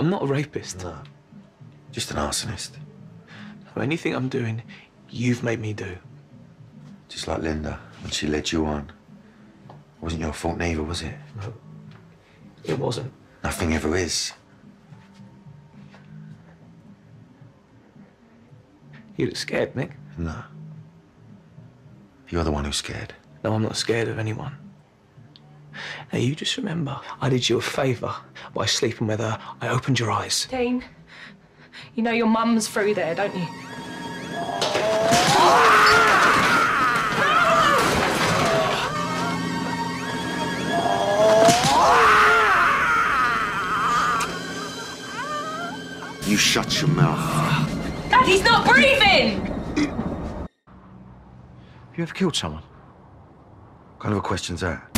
I'm not a rapist. No. Just an arsonist. So anything I'm doing, you've made me do. Just like Linda, when she led you on. It Wasn't your fault neither, was it? No. It wasn't. Nothing ever is. You look scared, Mick. No. You're the one who's scared. No, I'm not scared of anyone. Now, you just remember, I did you a favour by sleeping with her. I opened your eyes. Dean, you know your mum's through there, don't you? You shut your mouth. Dad, he's not breathing! Have you ever killed someone? What kind of a question's that?